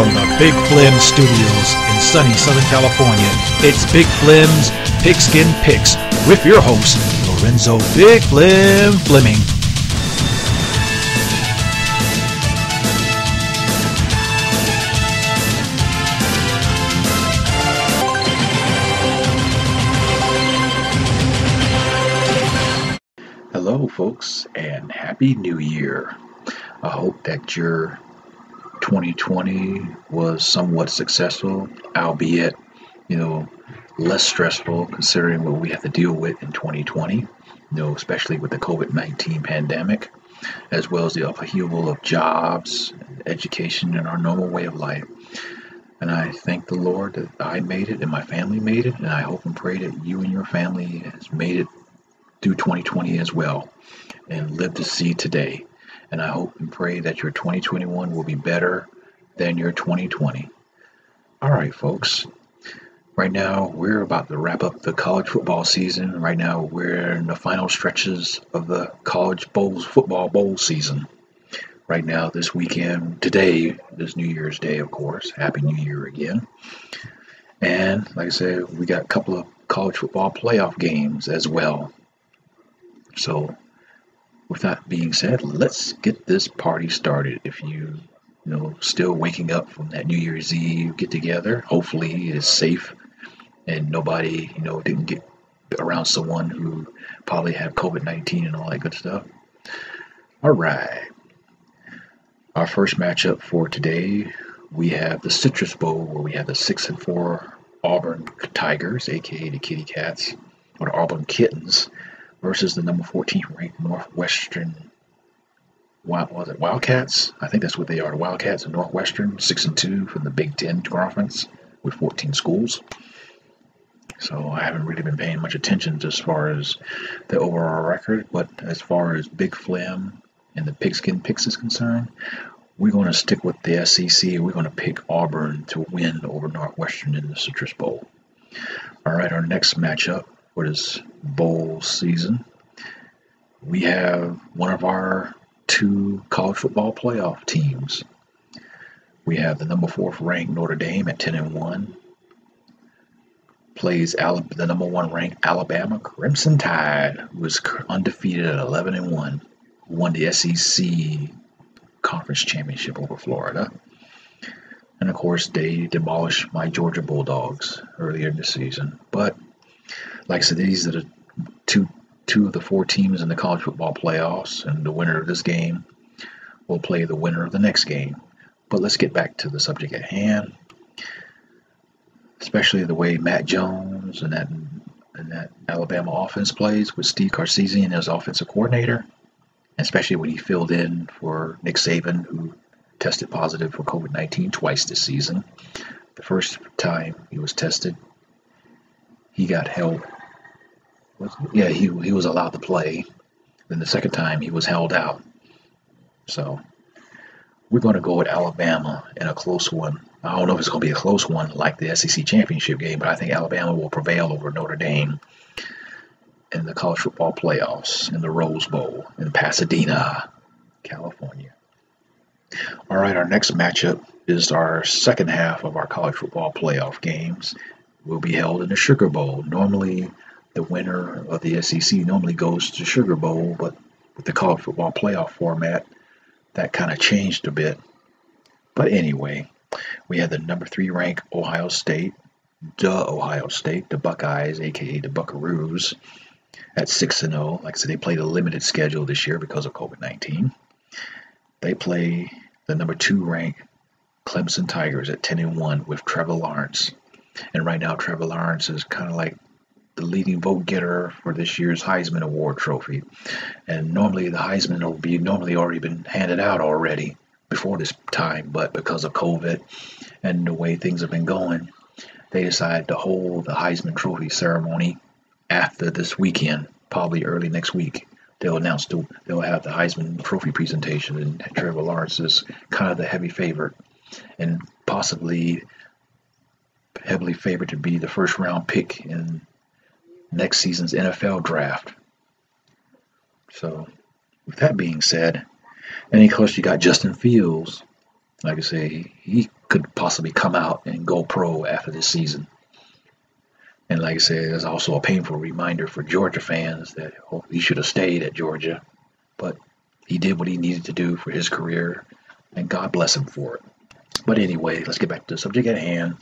from the Big Flem Studios in sunny Southern California. It's Big Flem's Pigskin Picks with your host, Lorenzo Big Flem Fleming. Hello, folks, and Happy New Year. I hope that your 2020 was somewhat successful, albeit, you know, less stressful considering what we have to deal with in 2020, you know, especially with the COVID 19 pandemic, as well as the upheaval of jobs, education, and our normal way of life. And I thank the Lord that I made it and my family made it, and I hope and pray that you and your family has made it through 2020 as well and live to see today. And I hope and pray that your 2021 will be better than your 2020. All right, folks. Right now, we're about to wrap up the college football season. Right now, we're in the final stretches of the college bowls football bowl season. Right now, this weekend, today is New Year's Day, of course. Happy New Year again. And like I said, we got a couple of college football playoff games as well. So with that being said, let's get this party started. If you, you know, still waking up from that New Year's Eve get together, hopefully it is safe and nobody, you know, didn't get around someone who probably had COVID 19 and all that good stuff. All right. Our first matchup for today, we have the Citrus Bowl, where we have the six and four Auburn Tigers, aka the Kitty Cats, or the Auburn Kittens, versus the number 14 ranked Northwestern Wild, was it Wildcats? I think that's what they are. The Wildcats of Northwestern, six and two from the Big Ten Conference with 14 schools. So I haven't really been paying much attention as far as the overall record, but as far as Big Flem and the Pigskin Picks is concerned, we're going to stick with the SEC. We're going to pick Auburn to win over Northwestern in the Citrus Bowl. All right, our next matchup for this bowl season, we have one of our two college football playoff teams. We have the number four ranked Notre Dame at 10 and 1. Plays the number one ranked Alabama Crimson Tide, who is undefeated at 11 and 1, won the SEC conference championship over Florida. And of course, they demolished my Georgia Bulldogs earlier in the season. But like I said, these are the two two of the four teams in the college football playoffs, and the winner of this game will play the winner of the next game. But let's get back to the subject at hand, especially the way Mac Jones and that and that Alabama offense plays with Steve Sarkisian as offensive coordinator, especially when he filled in for Nick Saban, who tested positive for COVID 19 twice this season. The first time he was tested, he got held was yeah he he was allowed to play. Then the second time he was held out. So we're going to go with Alabama in a close one. I don't know if it's going to be a close one like the SEC championship game, but I think Alabama will prevail over Notre Dame in the college football playoffs in the Rose Bowl in Pasadena, California. All right, our next matchup is our second half of our college football playoff games. Will be held in the Sugar Bowl. Normally, the winner of the SEC normally goes to Sugar Bowl, but with the college football playoff format, that kind of changed a bit. But anyway, we had the number three ranked Ohio State, the Ohio State, the Buckeyes, aka the Buckaroos, at six and zero. Like I said, they played a limited schedule this year because of COVID nineteen. They play the number two ranked Clemson Tigers at ten and one with Trevor Lawrence. And right now, Trevor Lawrence is kind of like the leading vote getter for this year's Heisman Award trophy. And normally the Heisman will be normally already been handed out already before this time, but because of COVID and the way things have been going, they decided to hold the Heisman Trophy ceremony after this weekend, probably early next week. They'll announce the, they'll have the Heisman Trophy presentation, and Trevor Lawrence is kind of the heavy favorite, and possibly heavily favored to be the first round pick in next season's NFL draft. So, with that being said, and of you got Justin Fields, like I say, he could possibly come out and go pro after this season. And like I said, there's also a painful reminder for Georgia fans that oh, he should have stayed at Georgia, but he did what he needed to do for his career, and God bless him for it. But anyway, let's get back to the subject at hand,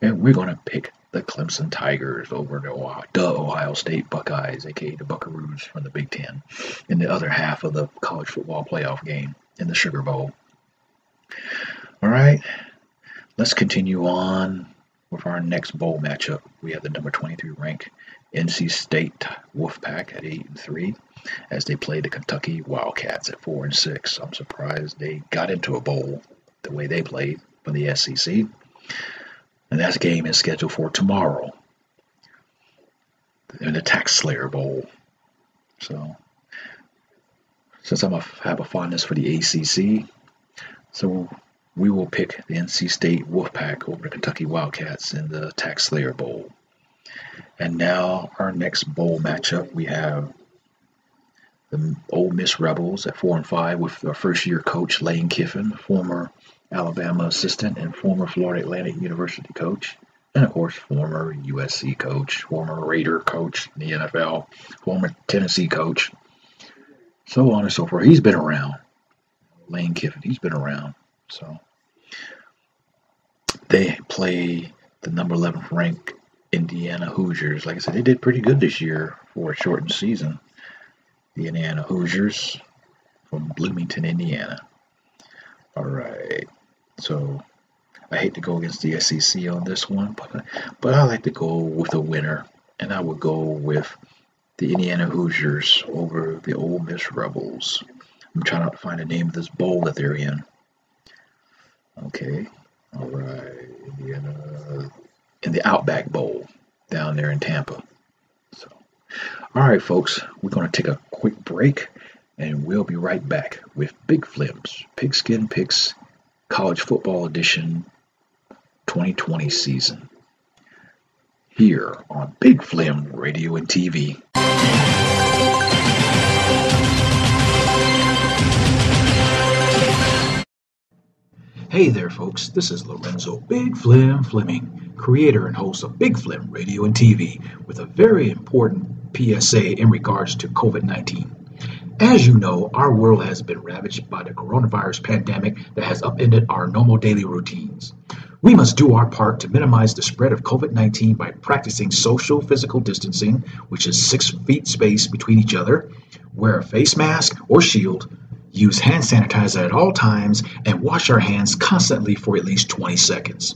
and we're going to pick the Clemson Tigers over Ohio, the Ohio State Buckeyes, aka the Buckaroos from the Big Ten, in the other half of the college football playoff game in the Sugar Bowl. All right, let's continue on with our next bowl matchup. We have the number 23 ranked NC State Wolfpack at 8 and 3 as they play the Kentucky Wildcats at 4 and 6. I'm surprised they got into a bowl the way they played for the SEC. And that game is scheduled for tomorrow in the TaxSlayer Bowl. So, since I'm a, have a fondness for the ACC, so we will pick the NC State Wolfpack over the Kentucky Wildcats in the TaxSlayer Bowl. And now our next bowl matchup, we have the Ole Miss Rebels at four and five with our first year coach Lane Kiffin, former Alabama assistant and former Florida Atlantic University coach, and of course former USC coach, former Raider coach in the NFL, former Tennessee coach, so on and so forth. He's been around. Lane Kiffin, he's been around. So they play the number 11 ranked Indiana Hoosiers. Like I said, they did pretty good this year for a shortened season. The Indiana Hoosiers from Bloomington, Indiana. All right. So I hate to go against the SEC on this one, but but I like to go with a winner, and I would go with the Indiana Hoosiers over the Ole Miss Rebels. I'm trying to find the name of this bowl that they're in. Okay. All right. Indiana in the Outback Bowl down there in Tampa. All right, folks, we're going to take a quick break and we'll be right back with Big Flems Pigskin Picks College Football Edition 2020 season here on Big Flem Radio and TV. Hey there, folks. This is Lorenzo Big Flem Fleming, creator and host of Big Flem Radio and TV, with a very important PSA in regards to COVID 19. As you know, our world has been ravaged by the coronavirus pandemic that has upended our normal daily routines. We must do our part to minimize the spread of COVID 19 by practicing social physical distancing, which is six feet space between each other, wear a face mask or shield, use hand sanitizer at all times, and wash our hands constantly for at least 20 seconds.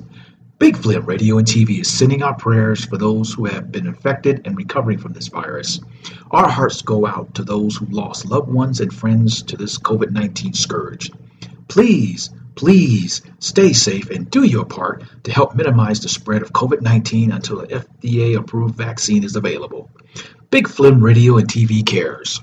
Big Flem Radio and TV is sending out prayers for those who have been infected and recovering from this virus. Our hearts go out to those who lost loved ones and friends to this COVID 19 scourge. Please, please stay safe and do your part to help minimize the spread of COVID 19 until an FDA approved vaccine is available. Big Flem Radio and TV cares.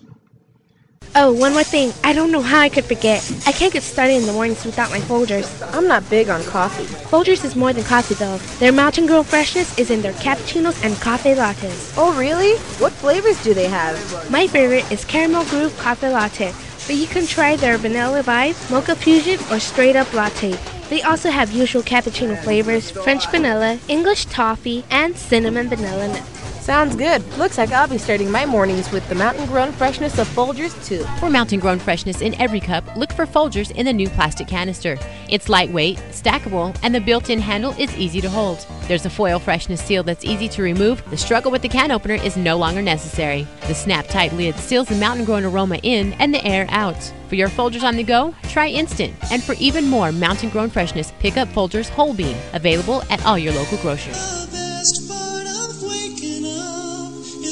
Oh, one more thing. I don't know how I could forget. I can't get started in the mornings without my Folgers. I'm not big on coffee. Folgers is more than coffee, though. Their mountain Girl freshness is in their cappuccinos and cafe lattes. Oh, really? What flavors do they have? My favorite is Caramel Groove Coffee Latte, but you can try their Vanilla Vibe, Mocha Fusion, or Straight Up Latte. They also have usual cappuccino flavors, French vanilla, English toffee, and cinnamon vanilla. Sounds good. Looks like I'll be starting my mornings with the mountain grown freshness of Folgers, too. For mountain grown freshness in every cup, look for Folgers in the new plastic canister. It's lightweight, stackable, and the built in handle is easy to hold. There's a foil freshness seal that's easy to remove. The struggle with the can opener is no longer necessary. The snap tight lid seals the mountain grown aroma in and the air out. For your Folgers on the go, try Instant. And for even more mountain grown freshness, pick up Folgers Whole Bean, available at all your local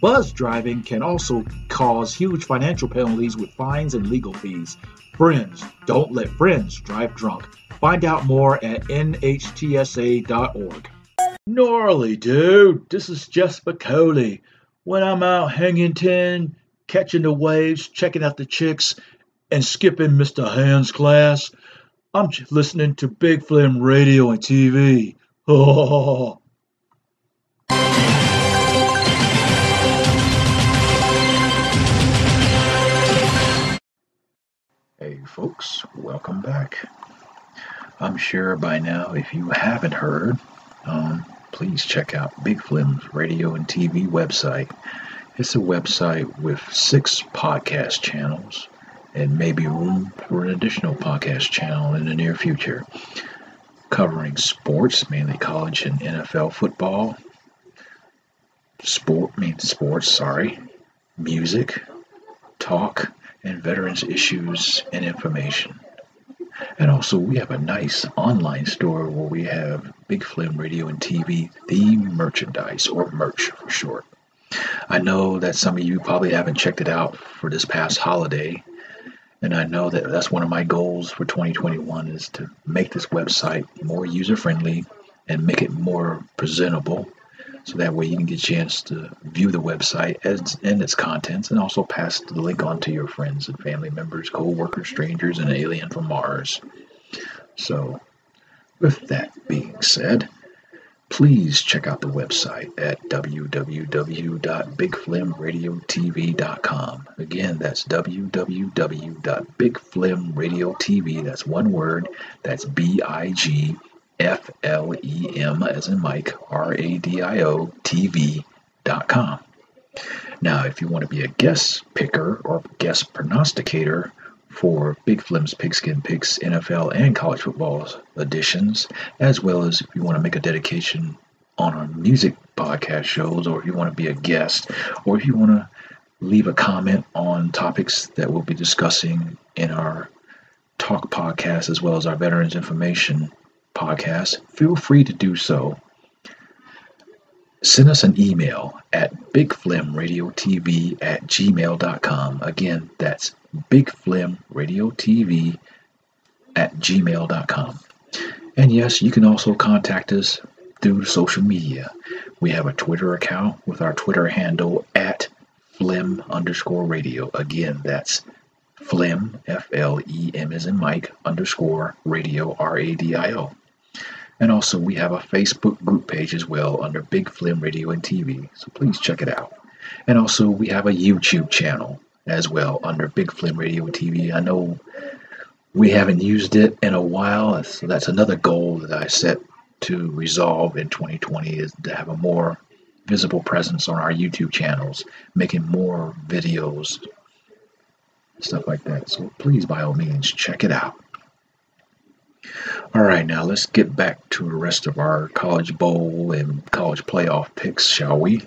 Buzz driving can also cause huge financial penalties with fines and legal fees. Friends, don't let friends drive drunk. Find out more at nhtsa.org. Gnarly, dude. This is Jeff Spicoli. When I'm out hanging ten, catching the waves, checking out the chicks, and skipping Mr. Hand's class, I'm listening to Big Flem Radio and TV. Oh. Folks, welcome back. I'm sure by now, if you haven't heard, um, please check out Big Flem's radio and TV website. It's a website with six podcast channels and maybe room for an additional podcast channel in the near future, covering sports, mainly college and NFL football, sport, means sports, sorry, music, talk, and veterans issues and information. And also, we have a nice online store where we have Big Flem Radio and TV theme merchandise, or merch for short. I know that some of you probably haven't checked it out for this past holiday, and I know that that's one of my goals for 2021 is to make this website more user friendly and make it more presentable so that way you can get a chance to view the website as, and its contents and also pass the link on to your friends and family members, co-workers, strangers, and alien from Mars. So, with that being said, please check out the website at www.bigflemradiotv.com. Again, that's www.bigflemradiotv. That's one word. That's B I G F L E M as in Mike, R A D I O T V dot com. Now, if you want to be a guest picker or guest prognosticator for Big Flem's Pigskin Picks NFL and college football editions, as well as if you want to make a dedication on our music podcast shows, or if you want to be a guest, or if you want to leave a comment on topics that we'll be discussing in our talk podcast as well as our veterans information podcast, feel free to do so. Send us an email at bigflemradiotv at gmail.com. Again, that's bigflemradiotv at gmail.com. And yes, you can also contact us through social media. We have a Twitter account with our Twitter handle at flem underscore radio. Again, that's flem, F L E M as in Mike, underscore radio, R A D I O. And also, we have a Facebook group page as well under Big Flem Radio and TV, so please check it out. And also, we have a YouTube channel as well under Big Flem Radio and TV. I know we haven't used it in a while, so that's another goal that I set to resolve in 2020 is to have a more visible presence on our YouTube channels, making more videos, stuff like that. So please, by all means, check it out. All right, now let's get back to the rest of our college bowl and college playoff picks, shall we?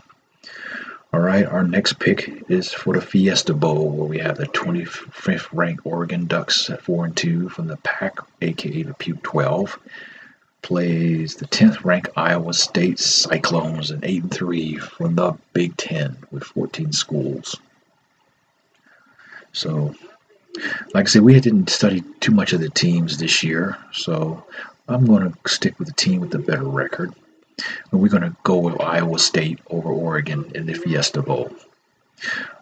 All right, our next pick is for the Fiesta Bowl, where we have the 25th ranked Oregon Ducks at 4 and 2 from the PAC, aka the Puke 12, plays the 10th ranked Iowa State Cyclones at 8 and 3 from the Big Ten with 14 schools. So, like I said, we didn't study too much of the teams this year, so I'm going to stick with the team with the better record. And we're going to go with Iowa State over Oregon in the Fiesta Bowl.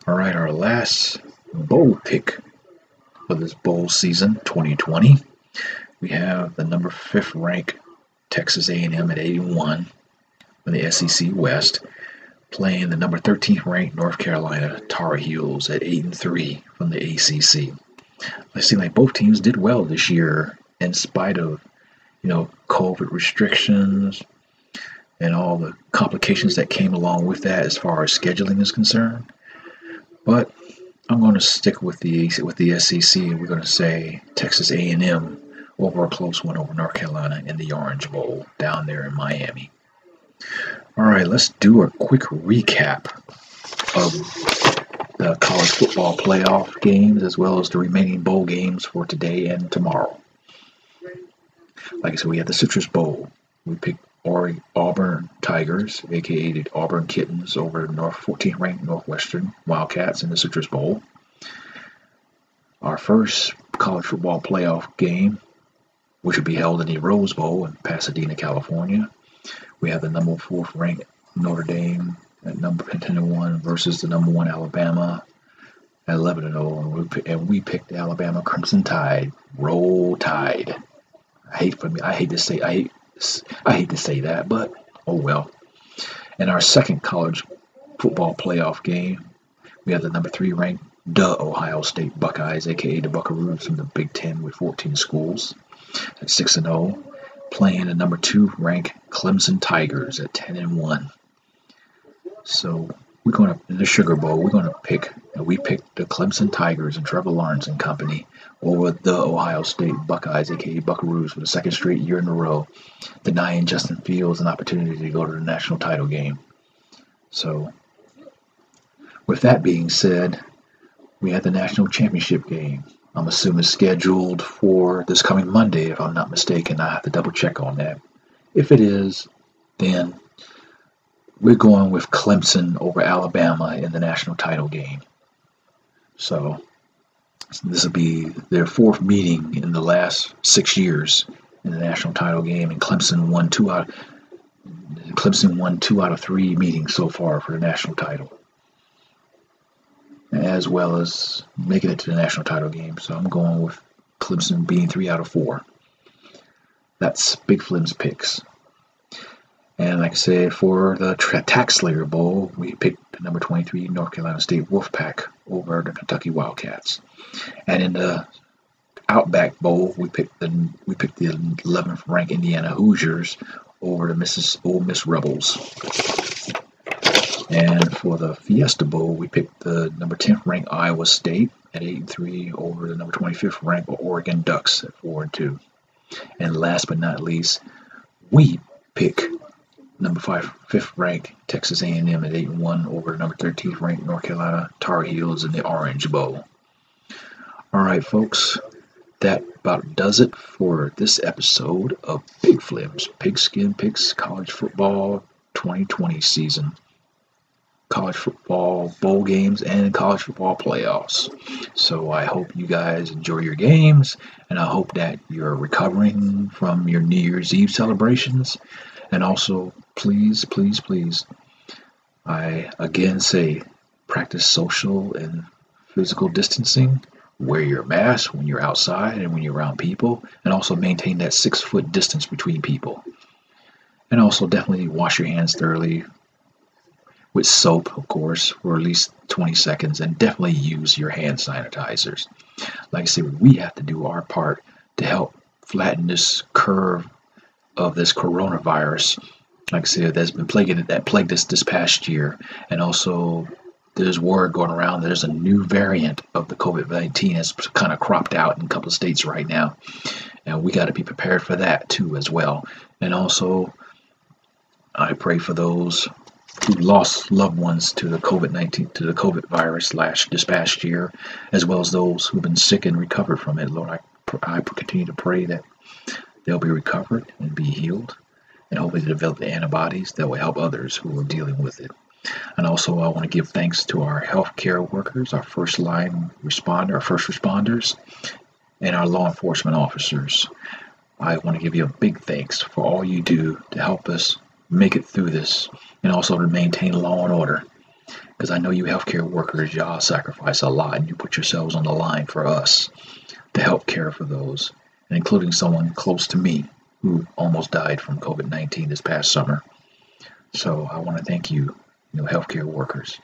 All right, our last bowl pick for this bowl season 2020. We have the number fifth ranked Texas A&M at 81 in the SEC West, playing the number 13th ranked North Carolina Tar Heels at 8 and 3 from the ACC. It seems like both teams did well this year in spite of, you know, COVID restrictions and all the complications that came along with that as far as scheduling is concerned. But I'm going to stick with the with the SEC. We're going to say Texas A&M over a close one over North Carolina in the Orange Bowl down there in Miami. All right, let's do a quick recap of the college football playoff games as well as the remaining bowl games for today and tomorrow. Like I said, we have the Citrus Bowl. We picked Auburn Tigers, aka the Auburn Kittens, over North 14th ranked Northwestern Wildcats in the Citrus Bowl. Our first college football playoff game, which will be held in the Rose Bowl in Pasadena, California. We have the number fourth ranked Notre Dame at number 10 and 1 versus the number one Alabama at 11 and 0. And we, and we picked Alabama Crimson Tide. Roll Tide. I hate for me. I hate to say. I hate. I hate to say that, but oh well. In our second college football playoff game, we have the number three ranked the Ohio State Buckeyes, aka the Buckaroos from the Big Ten with 14 schools at 6 and 0, playing a number two ranked Clemson Tigers at 10 and 1. So we're going to in the Sugar Bowl. We're going to pick. We picked the Clemson Tigers and Trevor Lawrence and company over the Ohio State Buckeyes, aka Buckaroos, for the second straight year in a row, denying Justin Fields an opportunity to go to the national title game. So, with that being said, we had the national championship game. I'm assuming scheduled for this coming Monday, if I'm not mistaken. I have to double check on that. If it is, then we're going with Clemson over Alabama in the national title game. So this will be their fourth meeting in the last six years in the national title game, and Clemson won two out. Clemson won two out of three meetings so far for the national title as well as making it to the national title game. So I'm going with Clemson being three out of four. That's Big Flem's picks. And like I said, for the Tax Slayer Bowl, we picked the number 23 North Carolina State Wolfpack over the Kentucky Wildcats. And in the Outback Bowl, we picked the we picked the 11th ranked Indiana Hoosiers over the Mrs. Ole Miss Rebels. And for the Fiesta Bowl, we picked the number 10th ranked Iowa State at 8 and 3 over the number 25th ranked Oregon Ducks at 4 and 2. And last but not least, we pick number 5 fifth ranked Texas A&M at 8 and 1 over number 13th ranked North Carolina Tar Heels in the Orange Bowl. All right, folks, that about does it for this episode of Big Flems Pigskin Picks College Football 2020 season college football bowl games and college football playoffs. So I hope you guys enjoy your games, and I hope that you're recovering from your New Year's Eve celebrations. And also, please, please, please, I again say practice social and physical distancing. Wear your mask when you're outside and when you're around people, and also maintain that six foot distance between people. And also, definitely wash your hands thoroughly with soap, of course, for at least 20 seconds, and definitely use your hand sanitizers. Like I said, we have to do our part to help flatten this curve of this coronavirus. Like I said, that's been plaguing that plagued us this past year, and also there's word going around there's a new variant of the COVID-19 that's kind of cropped out in a couple of states right now, and we got to be prepared for that too as well. And also, I pray for those who lost loved ones to the COVID 19 to the COVID virus last this past year, as well as those who've been sick and recovered from it. Lord, I, I continue to pray that they'll be recovered and be healed, and hopefully develop the antibodies that will help others who are dealing with it. And also, I want to give thanks to our healthcare workers, our first line responder, our first responders, and our law enforcement officers. I want to give you a big thanks for all you do to help us make it through this and also to maintain law and order. Because I know you healthcare workers, y'all sacrifice a lot and you put yourselves on the line for us to help care for those, and including someone close to me who almost died from COVID 19 this past summer. So I want to thank you, you know, healthcare workers.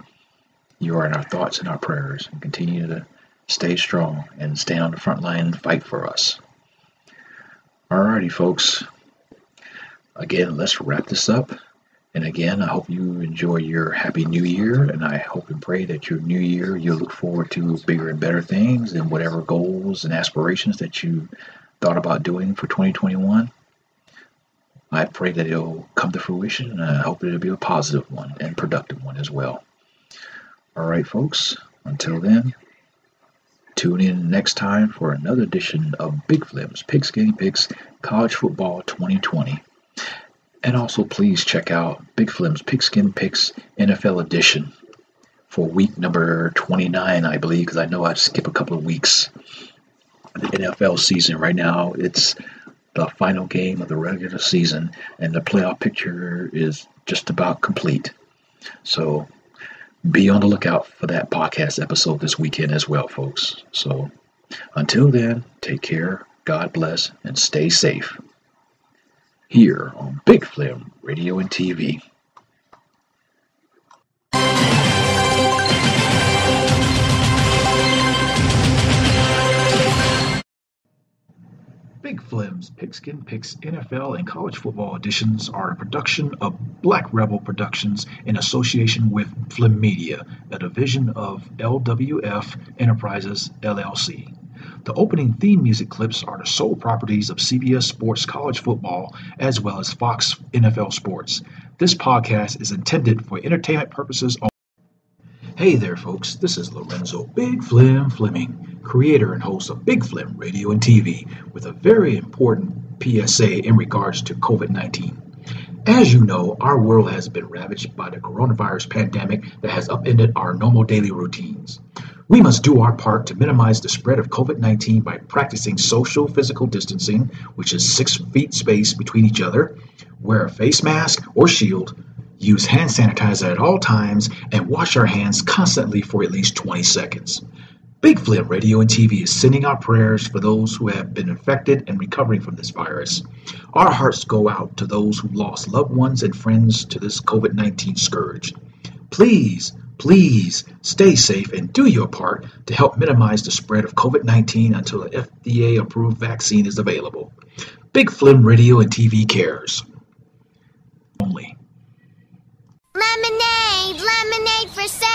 You are in our thoughts and our prayers, and continue to stay strong and stay on the front line and fight for us. Alrighty, folks. Again, let's wrap this up. And again, I hope you enjoy your happy new year. And I hope and pray that your new year, you'll look forward to bigger and better things and whatever goals and aspirations that you thought about doing for 2021. I pray that it'll come to fruition. And I hope it'll be a positive one and productive one as well. All right, folks. Until then, tune in next time for another edition of Big Flems Pigskin Picks College Football 2020. And also, please check out Big Flem's Pigskin Picks NFL Edition for week number 29, I believe, because I know I've skipped a couple of weeks. The NFL season right now, it's the final game of the regular season, and the playoff picture is just about complete. So be on the lookout for that podcast episode this weekend as well, folks. So until then, take care, God bless, and stay safe. Here on Big Flem Radio and TV. Big Flem's Pigskin Picks NFL and college football editions are a production of Black Rebel Productions in association with Flem Media, a division of LWF Enterprises LLC. The opening theme music clips are the sole properties of CBS Sports College Football as well as Fox NFL Sports. This podcast is intended for entertainment purposes only. Hey there, folks. This is Lorenzo Big Flem Fleming, creator and host of Big Flem Radio and TV, with a very important PSA in regards to COVID 19. As you know, our world has been ravaged by the coronavirus pandemic that has upended our normal daily routines. We must do our part to minimize the spread of COVID 19 by practicing social physical distancing, which is six feet space between each other, wear a face mask or shield, use hand sanitizer at all times, and wash our hands constantly for at least 20 seconds. Big Flem Radio and TV is sending our prayers for those who have been infected and recovering from this virus. Our hearts go out to those who lost loved ones and friends to this COVID 19 scourge. Please, please stay safe and do your part to help minimize the spread of COVID 19 until an FDA approved vaccine is available. Big Flem Radio and TV cares. Only. Lemonade, lemonade for sale.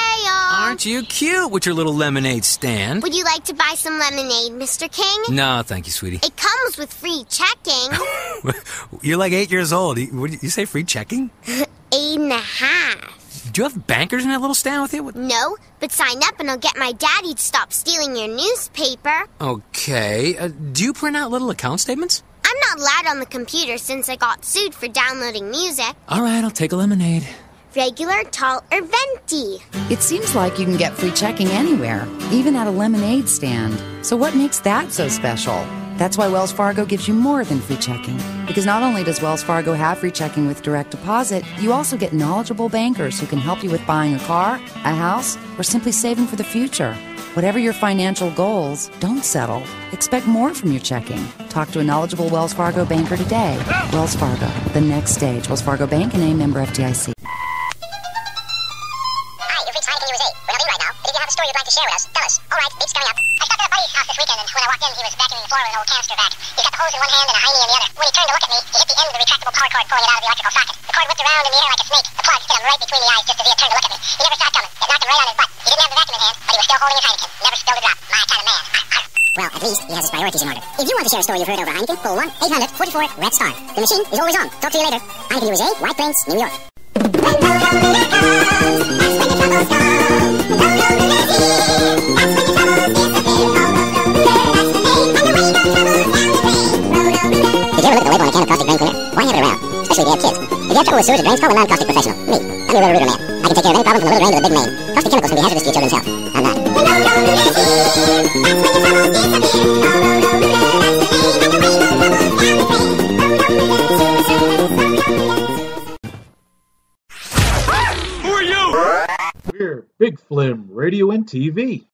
Aren't you cute with your little lemonade stand? Would you like to buy some lemonade, Mr. King? No, thank you, sweetie. It comes with free checking. You're like eight years old. You, you say free checking? Eight and a half. Do you have bankers in that little stand with you? What- No, but sign up and I'll get my daddy to stop stealing your newspaper. Okay. Uh, do you print out little account statements? I'm not allowed on the computer since I got sued for downloading music. All right, I'll take a lemonade. Regular, tall, or venti. It seems like you can get free checking anywhere, even at a lemonade stand. So, what makes that so special? That's why Wells Fargo gives you more than free checking. Because not only does Wells Fargo have free checking with direct deposit, you also get knowledgeable bankers who can help you with buying a car, a house, or simply saving for the future. Whatever your financial goals, don't settle. Expect more from your checking. Talk to a knowledgeable Wells Fargo banker today. Wells Fargo, the next stage. Wells Fargo Bank and a member FDIC. With an old canister vac. He's got the hose in one hand and a hiney in the other. When he turned to look at me, he hit the end of the retractable power cord, pulling it out of the electrical socket. The cord whipped around in the air like a snake. The plug hit him right between the eyes just as he had turned to look at me. He never saw it coming. It knocked him right on his butt. He didn't have the vacuum in hand, but he was still holding his Heineken. Never spilled a drop. My kind of man. Well, at least he has his priorities in order. If you want to share a story you've heard over Heineken, call 1-800-44-RED STAR. The machine is always on. Talk to you later. Heineken USA, White Plains, New York. Rubber rooter man. I can take care of any problem from the little drain to the big main. Caustic chemicals can be hazardous to your children's health. I'm not. We're Big Flem Radio and TV.